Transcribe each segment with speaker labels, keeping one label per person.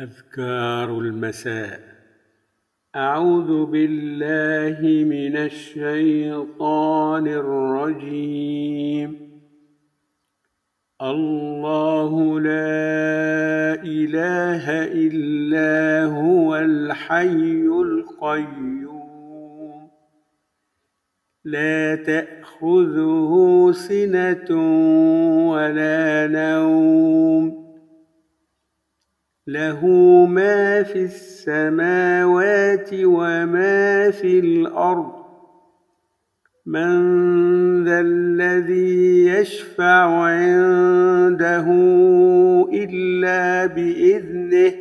Speaker 1: أذكار المساء. أعوذ بالله من الشيطان الرجيم. الله لا إله إلا هو الحي القيوم. لا تأخذه سنة ولا نوم. له ما في السماوات وما في الأرض من ذا الذي يشفع عنده الا باذنه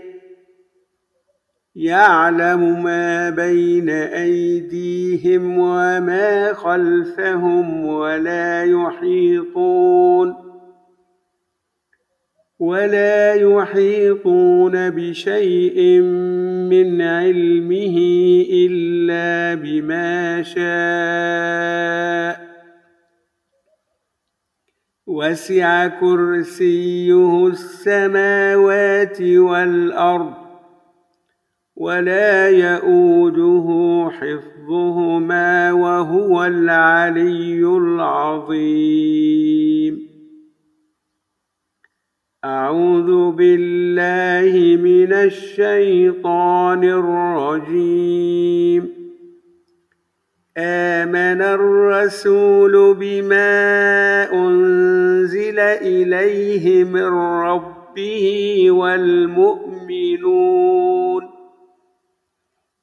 Speaker 1: يعلم ما بين ايديهم وما خلفهم ولا يحيطون ولا يحيطون بشيء من علمه إلا بما شاء. وسع كرسيه السماوات والأرض ولا يئوده حفظهما وهو العلي العظيم. أعوذ بالله من الشيطان الرجيم. آمن الرسول بما أنزل إليه من ربه والمؤمنون.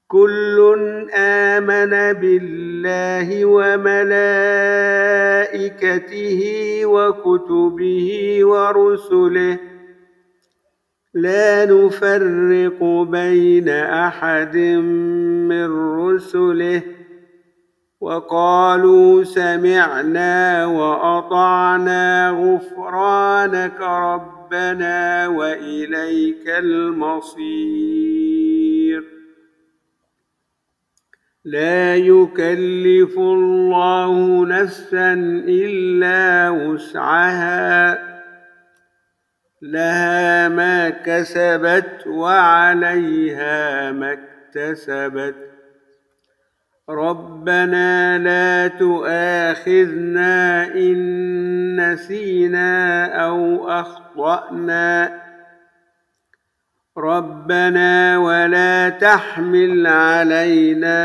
Speaker 1: كل آمن بالله وملائكته وكتبه ورسله. لا نفرق بين أحد من رسله. وقالوا سمعنا وأطعنا غفرانك ربنا وإليك المصير. لا يكلف الله نفسا إلا وسعها. لها ما كسبت وعليها ما اكتسبت. ربنا لا تؤاخذنا إن نسينا أو أخطأنا. ربنا ولا تحمل علينا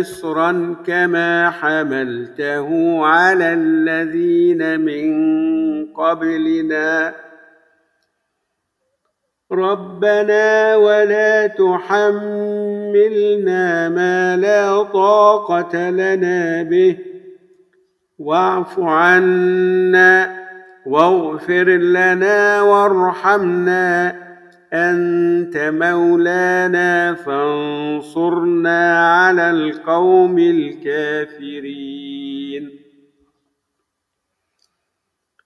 Speaker 1: اصرا كما حملته على الذين من قبلنا. ربنا ولا تحملنا ما لا طاقة لنا به. واعف عنا واغفر لنا وارحمنا. أنت مولانا فانصرنا على القوم الكافرين.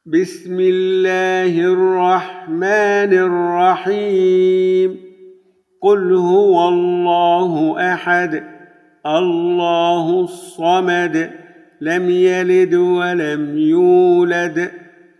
Speaker 1: بسم الله الرحمن الرحيم. قل هو الله أحد الله الصمد لم يلد ولم يولد.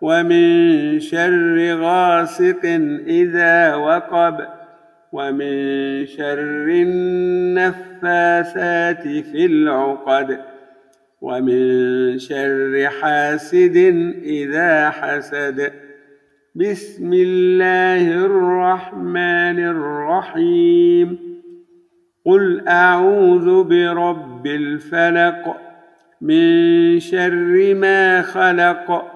Speaker 1: ومن شر غاسق إذا وقب ومن شر النفاثات في العقد ومن شر حاسد إذا حسد. بسم الله الرحمن الرحيم. قل أعوذ برب الفلق من شر ما خلق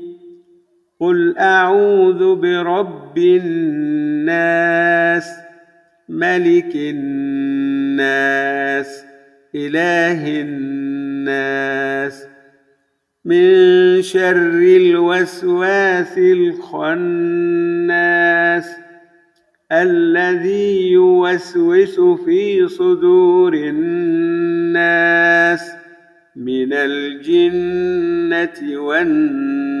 Speaker 1: قل أعوذ برب الناس ملك الناس إله الناس من شر الوسواس الخناس الذي يوسوس في صدور الناس من الجنة والناس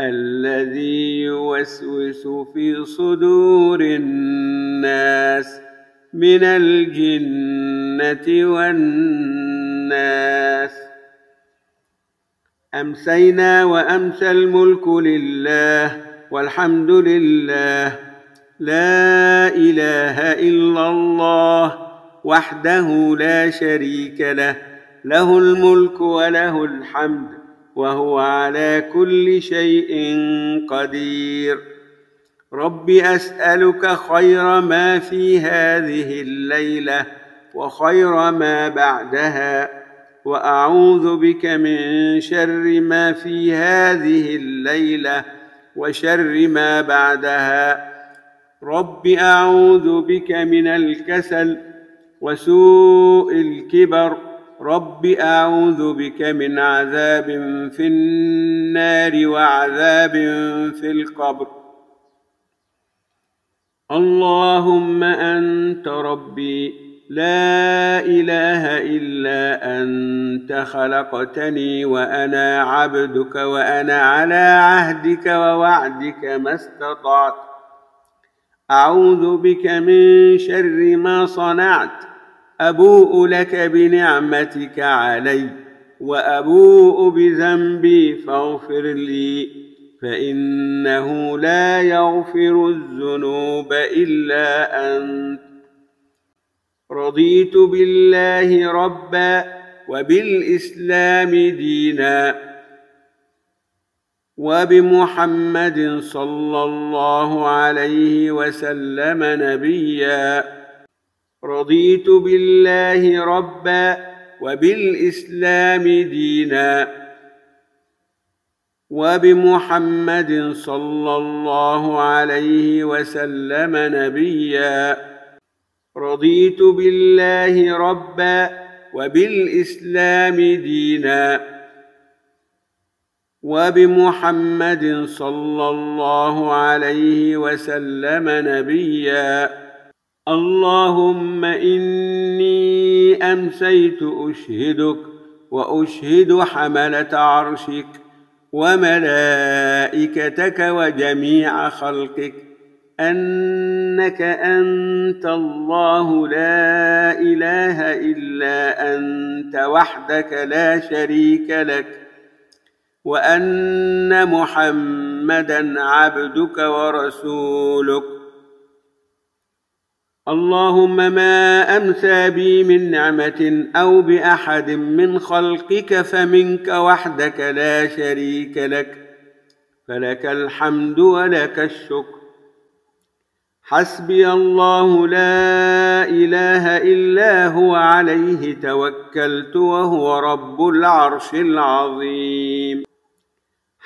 Speaker 1: الذي يوسوس في صدور الناس من الجنة والناس. أمسينا وأمسى الملك لله والحمد لله. لا إله إلا الله وحده لا شريك له. له الملك وله الحمد. وهو على كل شيء قدير. رب أسألك خير ما في هذه الليلة وخير ما بعدها وأعوذ بك من شر ما في هذه الليلة وشر ما بعدها. رب أعوذ بك من الكسل وسوء الكبر رب أعوذ بك من عذاب في النار وعذاب في القبر. اللهم أنت ربي لا إله إلا أنت خلقتني وأنا عبدك وأنا على عهدك ووعدك ما استطعت. أعوذ بك من شر ما صنعت. أبوء لك بنعمتك علي وأبوء بذنبي فاغفر لي فإنه لا يغفر الذنوب إلا أنت. رضيت بالله ربا وبالإسلام دينا وبمحمد صلى الله عليه وسلم نبيا. رضيت بالله ربا وبالإسلام دينا وبمحمد صلى الله عليه وسلم نبيا. رضيت بالله ربا وبالإسلام دينا وبمحمد صلى الله عليه وسلم نبيا. اللهم إني أمسيت أشهدك وأشهد حملة عرشك وملائكتك وجميع خلقك أنك أنت الله لا إله إلا أنت وحدك لا شريك لك وأن محمدا عبدك ورسولك اللهم ما أمسى بي من نعمة أو بأحد من خلقك فمنك وحدك لا شريك لك. فلك الحمد ولك الشكر. حسبي الله لا إله إلا هو عليه توكلت وهو رب العرش العظيم.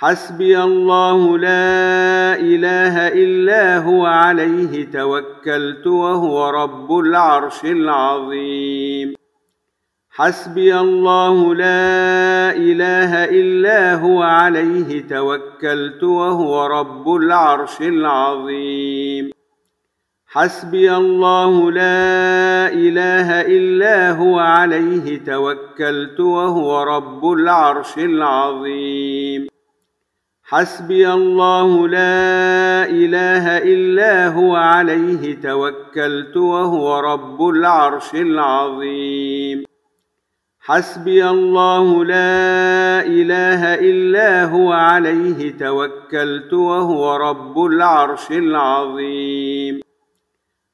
Speaker 1: حسبي الله لا إله إلا هو عليه توكلت وهو رب العرش العظيم. حسبي الله لا إله إلا هو عليه توكلت وهو رب العرش العظيم. حسبي الله لا إله إلا هو عليه توكلت وهو رب العرش العظيم. حسبي الله لا إله إلا هو عليه توكلت وهو رب العرش العظيم. حسبي الله لا إله إلا هو عليه توكلت وهو رب العرش العظيم.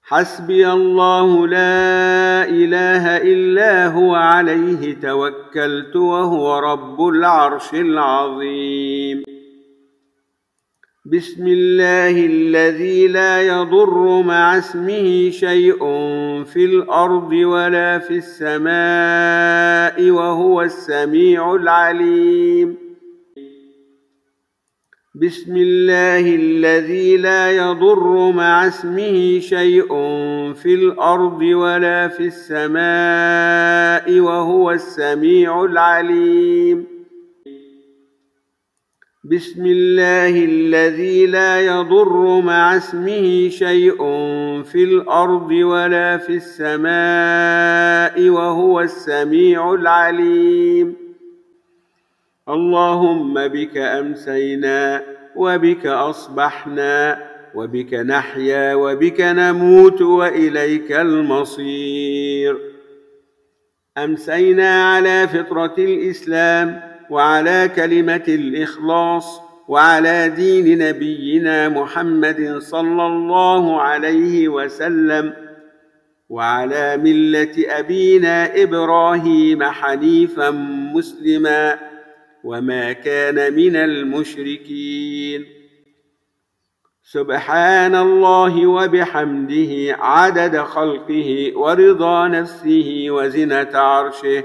Speaker 1: حسبي الله لا إله إلا هو عليه توكلت وهو رب العرش العظيم. بسم الله الذي لا يضر مع اسمه شيء في الأرض ولا في السماء وهو السميع العليم. بسم الله الذي لا يضر مع اسمه شيء في الأرض ولا في السماء وهو السميع العليم. بسم الله الذي لا يضر مع اسمه شيء في الأرض ولا في السماء وهو السميع العليم. اللهم بك أمسينا وبك أصبحنا وبك نحيا وبك نموت وإليك المصير. أمسينا على فطرة الإسلام وعلى كلمة الإخلاص وعلى دين نبينا محمد صلى الله عليه وسلم وعلى ملة أبينا إبراهيم حنيفا مسلما وما كان من المشركين. سبحان الله وبحمده عدد خلقه ورضا نفسه وزنة عرشه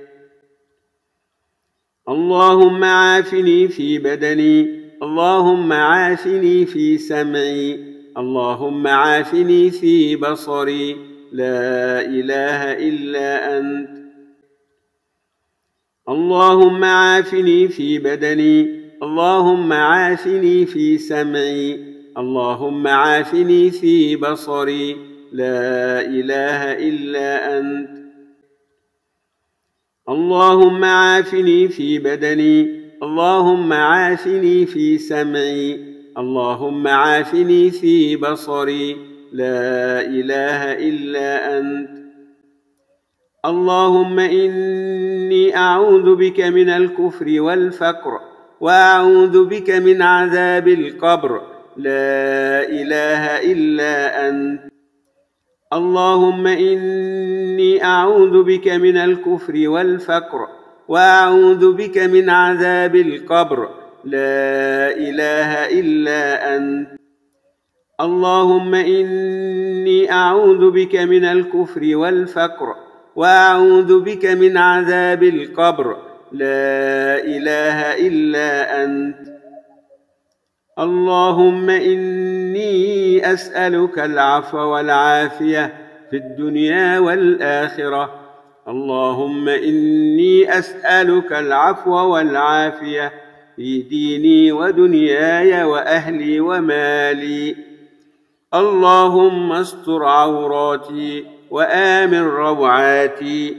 Speaker 1: اللهم عافني في بدني اللهم عافني في سمعي اللهم عافني في بصري. لا إله إلا أنت. اللهم عافني في بدني اللهم عافني في سمعي اللهم عافني في بصري. لا إله إلا أنت. اللهم عافني في بدني اللهم عافني في سمعي اللهم عافني في بصري. لا إله إلا أنت. اللهم إني أعوذ بك من الكفر والفقر وأعوذ بك من عذاب القبر. لا إله إلا أنت. اللهم إني أعوذ بك من الكفر والفقر وأعوذ بك من عذاب القبر. لا إله إلا أنت. اللهم إني أعوذ بك من الكفر والفقر وأعوذ بك من عذاب القبر. لا إله إلا أنت. اللهم إني أسألك العفو والعافية في الدنيا والآخرة. اللهم إني أسألك العفو والعافية في ديني ودنياي وأهلي ومالي. اللهم استر عوراتي وآمن روعاتي.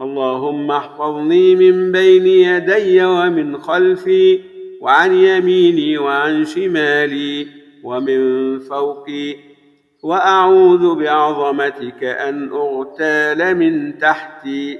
Speaker 1: اللهم احفظني من بين يدي ومن خلفي. وعن يميني وعن شمالي ومن فوقي وأعوذ بعظمتك أن أغتال من تحتي.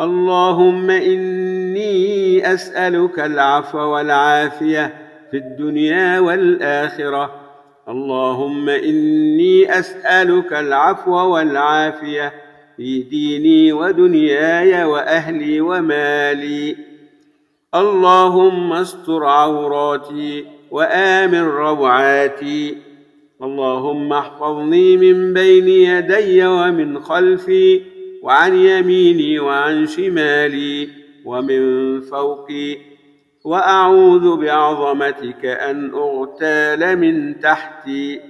Speaker 1: اللهم إني أسألك العفو والعافية في الدنيا والآخرة. اللهم إني أسألك العفو والعافية في ديني ودنياي وأهلي ومالي. اللهم استر عوراتي وآمن روعاتي. اللهم احفظني من بين يدي ومن خلفي وعن يميني وعن شمالي ومن فوقي. وأعوذ بعظمتك أن أغتال من تحتي.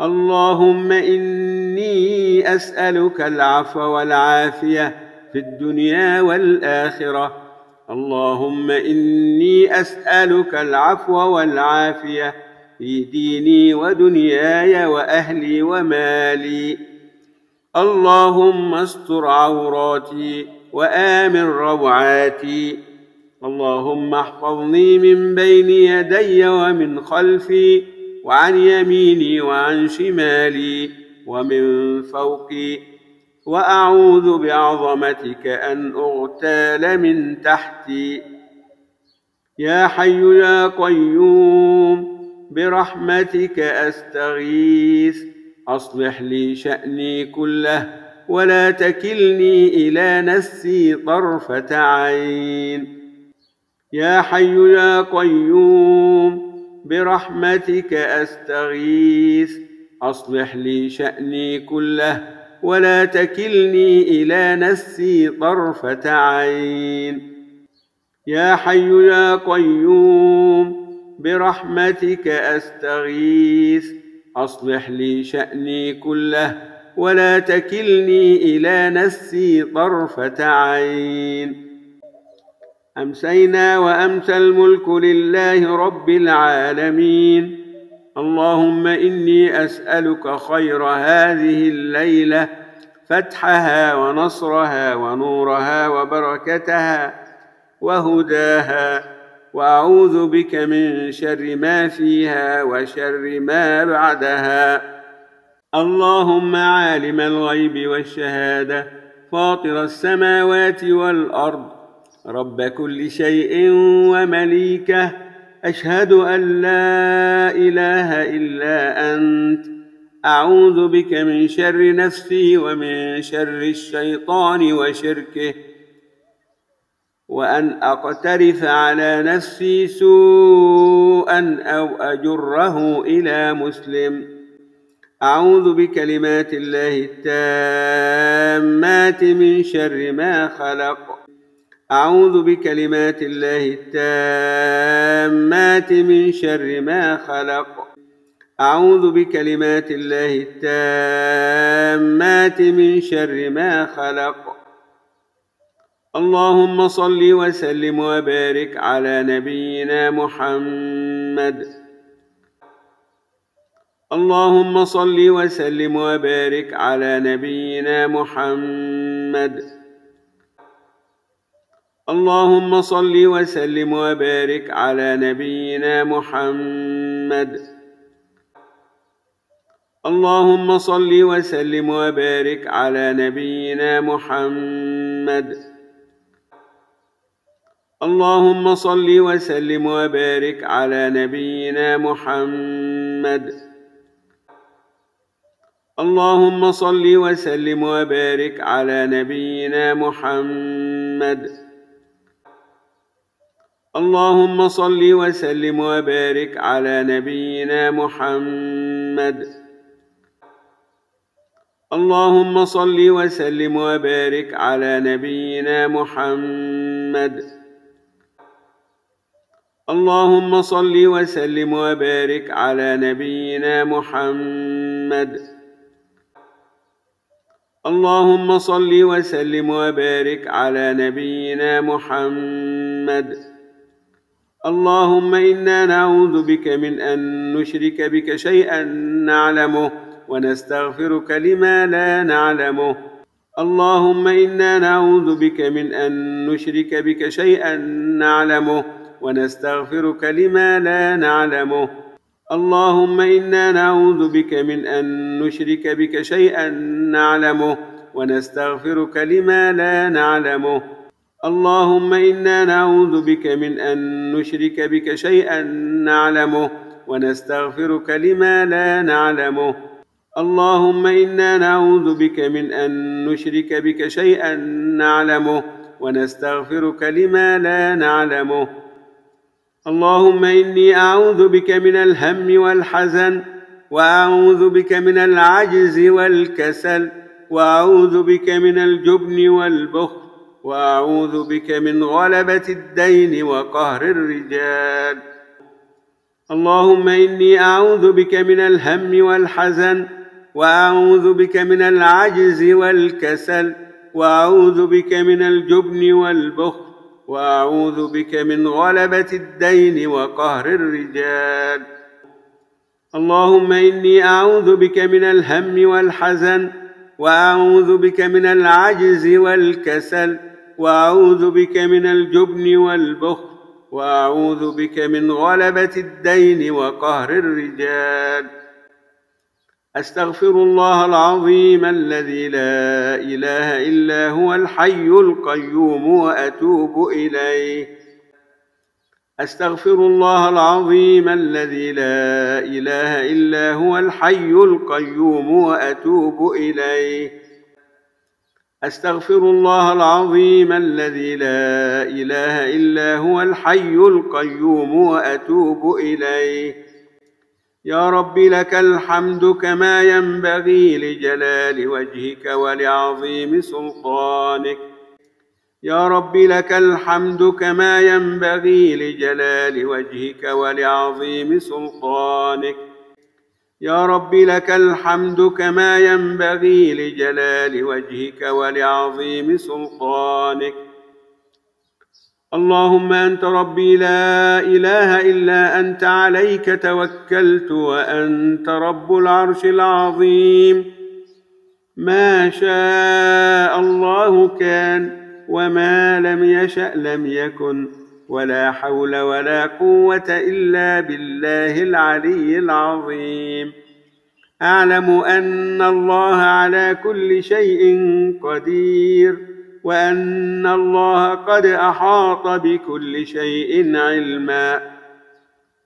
Speaker 1: اللهم إني أسألك العفو والعافية في الدنيا والآخرة. اللهم إني أسألك العفو والعافية في ديني ودنياي وأهلي ومالي. اللهم استر عوراتي وآمن روعاتي. اللهم احفظني من بين يدي ومن خلفي وعن يميني وعن شمالي ومن فوقي. وأعوذ بعظمتك أن أغتال من تحتي. يا حي يا قيوم برحمتك أستغيث. أصلح لي شأني كله ولا تكلني إلى نفسي طرفة عين. يا حي يا قيوم برحمتك أستغيث. أصلح لي شأني كله ولا تكلني إلى نفسي طرفة عين. يا حي يا قيوم برحمتك أستغيث. أصلح لي شأني كله ولا تكلني إلى نفسي طرفة عين. أمسينا وأمسى الملك لله رب العالمين. اللهم إني أسألك خير هذه الليلة فتحها ونصرها ونورها وبركتها وهداها وأعوذ بك من شر ما فيها وشر ما بعدها. اللهم عالم الغيب والشهادة فاطر السماوات والأرض رب كل شيء ومليكه أشهد أن لا إله إلا أنت. أعوذ بك من شر نفسي ومن شر الشيطان وشركه. وأن أقترف على نفسي سوءا أو أجره إلى مسلم. أعوذ بكلمات الله التامات من شر ما خلق. أعوذ بكلمات الله التامات من شر ما خلق. أعوذ بكلمات الله التامات من شر ما خلق. اللهم صل وسلم وبارك على نبينا محمد. اللهم صل وسلم وبارك على نبينا محمد. اللهم صل وسلم وبارك على نبينا محمد. اللهم صل وسلم وبارك على نبينا محمد. اللهم صل وسلم وبارك على نبينا محمد. اللهم صل وسلم وبارك على نبينا محمد. اللهم صل وسلم وبارك على نبينا محمد. اللهم صل وسلم وبارك على نبينا محمد. اللهم صل وسلم وبارك على نبينا محمد. اللهم صل وسلم وبارك على نبينا محمد. اللهم إنا نعوذ بك من أن نشرك بك شيئا نعلمه ونستغفرك لما لا نعلمه. اللهم إنا نعوذ بك من أن نشرك بك شيئا نعلمه ونستغفرك لما لا نعلمه. اللهم إنا نعوذ بك من أن نشرك بك شيئا نعلمه ونستغفرك لما لا نعلمه. اللهم إنا نعوذ بك من أن نشرك بك شيئا نعلمه ونستغفرك لما لا نعلمه. اللهم إنا نعوذ بك من أن نشرك بك شيئا نعلمه ونستغفرك لما لا نعلمه. اللهم إني أعوذ بك من الهم والحزن وأعوذ بك من العجز والكسل وأعوذ بك من الجبن والبخل وأعوذ بك من غلبة الدين وقهر الرجال. اللهم إني أعوذ بك من الهم والحزن وأعوذ بك من العجز والكسل وأعوذ بك من الجبن والبخل وأعوذ بك من غلبة الدين وقهر الرجال. اللهم إني أعوذ بك من الهم والحزن وأعوذ بك من العجز والكسل وأعوذ بك من الجبن والبخل وأعوذ بك من غلبة الدين وقهر الرجال. أستغفر الله العظيم الذي لا إله إلا هو الحي القيوم وأتوب إليه. أستغفر الله العظيم الذي لا إله إلا هو الحي القيوم وأتوب إليه. أستغفر الله العظيم الذي لا إله إلا هو الحي القيوم وأتوب إليه. يا رب لك الحمد كما ينبغي لجلال وجهك ولعظيم سلطانك. يا رب لك الحمد كما ينبغي لجلال وجهك ولعظيم سلطانك. يا رب لك الحمد كما ينبغي لجلال وجهك ولعظيم سلطانك. اللهم أنت ربي لا إله إلا أنت عليك توكلت وأنت رب العرش العظيم. ما شاء الله كان وما لم يشأ لم يكن. ولا حول ولا قوة إلا بالله العلي العظيم. أعلم أن الله على كل شيء قدير وأن الله قد أحاط بكل شيء علما.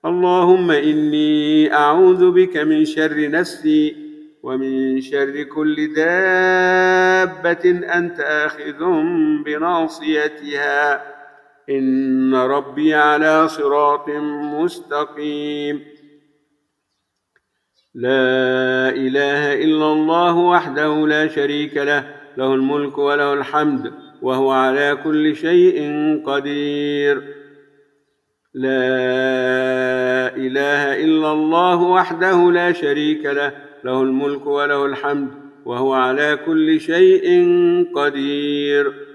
Speaker 1: اللهم إني أعوذ بك من شر نفسي ومن شر كل دابة أنت آخذ بناصيتها. إن ربي على صراط مستقيم. لا إله إلا الله وحده لا شريك له له الملك وله الحمد وهو على كل شيء قدير. لا إله إلا الله وحده لا شريك له له الملك وله الحمد وهو على كل شيء قدير.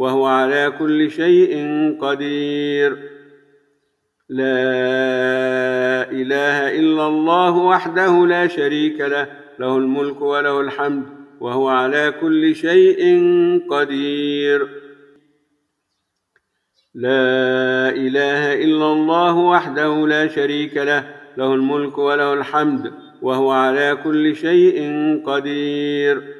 Speaker 1: وهو على كل شيء قدير. لا إله إلا الله وحده لا شريك له له الملك وله الحمد وهو على كل شيء قدير. لا إله إلا الله وحده لا شريك له له الملك وله الحمد وهو على كل شيء قدير.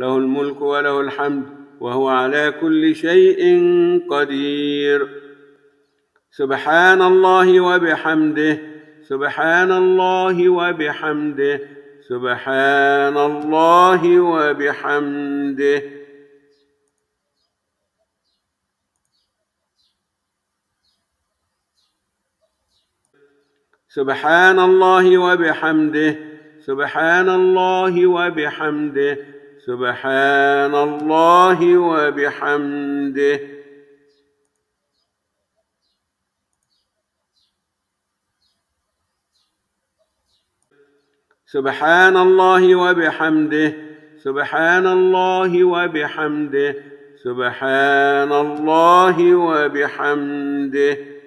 Speaker 1: له الملك وله الحمد وهو على كل شيء قدير. سبحان الله وبحمده سبحان الله وبحمده سبحان الله وبحمده. سبحان الله وبحمده سبحان الله وبحمده. سبحان الله وبحمده. سبحان الله وبحمده. سبحان الله وبحمده. سبحان الله وبحمده.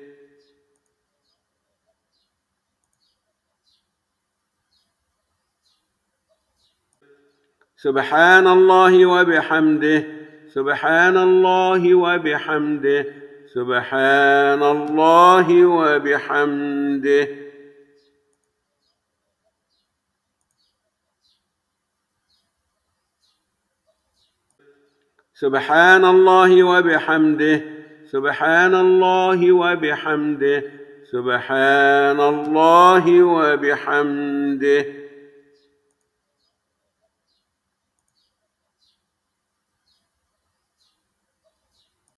Speaker 1: سبحان الله وبحمده سبحان الله وبحمده سبحان الله وبحمده. سبحان الله وبحمده سبحان الله وبحمده سبحان الله وبحمده.